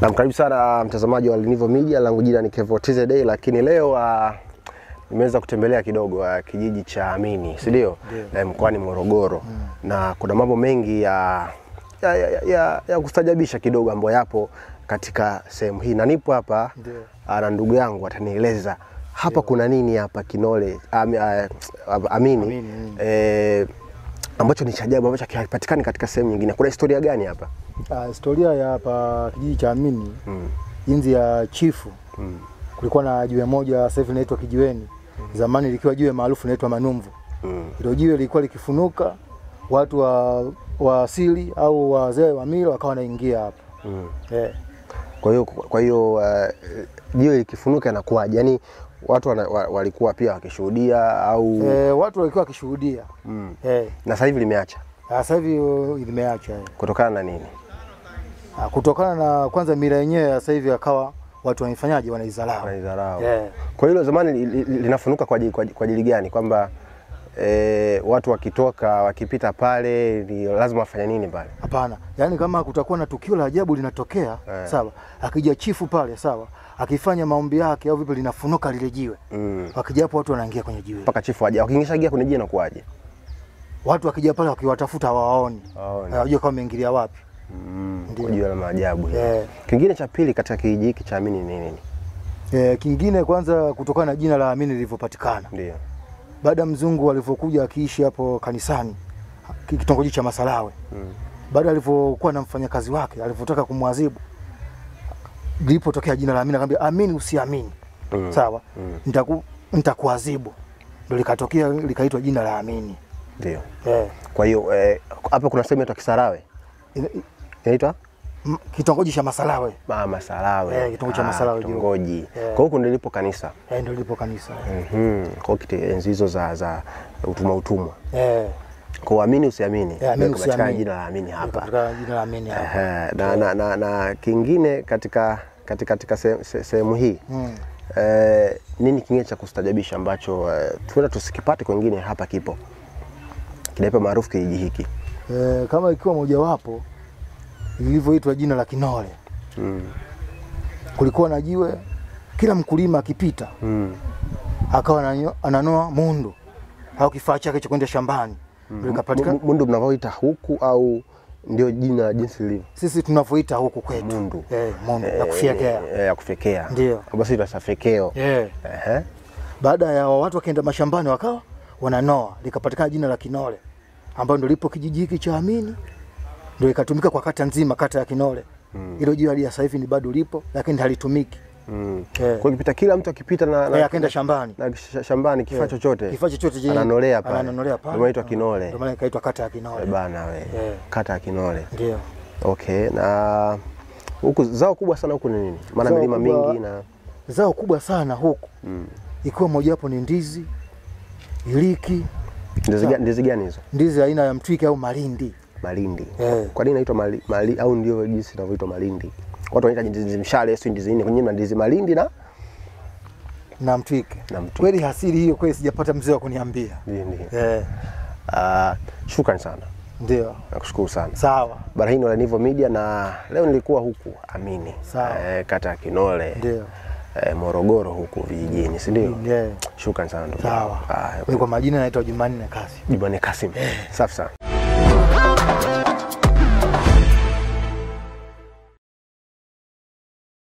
Naam, karibu sana mtazamaji wa Linivo Media, langu jina ni Kevo TZD, lakini leo uh, nimeweza kutembelea kidogo uh, kijiji cha Amini, si ndio? Eh, mkoani Morogoro. Na kuna mambo mengi ya, ya, ya, ya, ya kustajabisha kidogo ambayo yapo katika sehemu hii, na nipo hapa uh, na ndugu yangu atanieleza. Hapa kuna nini hapa Kinole am, uh, Amini, Amini, mm. eh, ambacho ni cha ajabu ambacho hakipatikani katika sehemu nyingine. Kuna historia gani hapa? Uh, historia ya hapa kijiji cha Amini Mm. inzi ya chifu Mm. kulikuwa na jiwe moja sasa hivi linaitwa Kijiweni. mm. Zamani likiwa jiwe maarufu linaitwa Manumvu. Mm. ilo jiwe lilikuwa likifunuka, watu wa, wa asili au wazee wa mila wakawa wanaingia hapa Mm. eh. Kwa hiyo kwa hiyo uh, jiwe likifunuka inakuwaje? Yaani watu wana, wa, walikuwa pia wakishuhudia au e, watu walikuwa wakishuhudia mm. e. na sasa hivi limeacha Sasa hivi uh, limeacha e. kutokana na nini? Ah, kutokana na kwanza mila yenyewe sasa hivi akawa watu wanaifanyaje, wanaidharau Wanaidharau. Yeah. Kwa hilo zamani li, li, li- linafunuka kwa ajili gani? Kwamba eh, watu wakitoka wakipita pale ni lazima wafanye nini pale? Hapana, yaani kama kutakuwa na tukio la ajabu linatokea e, sawa, akija chifu pale sawa, akifanya maombi yake au vipi, linafunuka lile jiwe, Mm. wakija hapo watu wanaingia kwenye jiwe, Mpaka chifu aje. Wakiingisha gia kwenye jiwe inakuwaje? watu wakija pale wakiwatafuta hawawaoni, Hawaoni. hawajua kama wameingilia wapi. Mm. Jiwe la maajabu. Yeah. Kingine cha pili katika kijiji hiki cha Amini ni nini? Eh, kingine kwanza, kutokana na jina la Amini lilivyopatikana Ndio. Baada ya mzungu alivyokuja akiishi hapo kanisani kitongoji cha Masalawe Mm. baada alivyokuwa na mfanyakazi wake alivyotaka kumwadhibu, lilipotokea jina la Amini akamwambia, amini usiamini, Mm. sawa, Mm. nitaku nitakuadhibu. Ndio likatokea likaitwa jina la Amini. Ndio. Eh, Kwa hiyo eh, hapa kuna sehemu inaitwa Kisarawe. Inaitwa kitongoji cha Masalawe Mama Masalawe. Eh, kitongoji cha Masalawe. Kitongoji. Eh. Kwa huko ndio lipo kanisa. eh, ndio lipo kanisa Mhm. Kwa kiti enzi hizo za za utumwa utumwa. eh, Kwa uamini usiamini. Eh, Ndio kupatikana usiamini. jina la amini hapa. katika jina la Amini hapa. Eh, na, na, na, na kingine katika katika, katika se- se- sehemu hii Mm. eh, nini kingine cha kustajabisha ambacho eh, tuenda tusikipate kwengine hapa kipo kinaipa maarufu kijiji hiki Eh, kama ikiwa mojawapo lilivyoitwa jina la Kinole, mm. kulikuwa na jiwe, kila mkulima akipita Mm. akawa ananoa mundu au kifaa chake cha kwenda shambani mm. Mundu mnavyoita huku au ndio jina jinsi lilivyo Sisi tunavyoita huku kwetu Mundu. eh, mundu ya kufyekea Eh, ya kufyekea Ndio. basi tunasema eh. eh. Baada ya watu wakaenda mashambani wakawa wananoa, likapatikana jina la Kinole ambayo ndio lipo kijiji hiki cha Amini, ndio ikatumika kwa kata nzima, kata ya Kinole. Hilo jiwe hadi sasa hivi ni bado lipo, lakini halitumiki. Mm. Yeah. Kwa kipita kila mtu akipita na, Eh, na, akaenda shambani na shambani kifaa yeah. chochote kifaa chochote chenye- ananolea pale ananolea pale. ndio inaitwa kinole Ndio maana ikaitwa kata ya Eh, Kinole. bana we Yeah. kata ya kinole Ndio. okay na huku zao kubwa sana huku ni nini maana milima mingi na Zao kubwa sana huku mm. ikiwa mojawapo ni ndizi, iliki, ndizi gani- ndizi gani hizo ndizi aina ya mtwiki au malindi. Malindi Yeah. kwa nini inaitwa mali, mali, au ndio jinsi inavyoitwa malindi watu wanaita ndizi mshale sio ndizi nini. kwenye ndizi malindi na na mtwike. Na mtwike. Kweli hasili hiyo kweli sijapata mzee wa kuniambia. ndio ndio Eh, uh, shukrani sana ndio. nakushukuru sana Sawa. Barahini wa Nivo Media na leo nilikuwa huku Amini Sawa. eh, kata ya Kinole Ndio. eh, Morogoro huku vijijini si ndio Ndio. shukrani sana ndugu Sawa. Ah, kwa majina naitwa Jumanne Kasim. Jumanne Kasim safi sana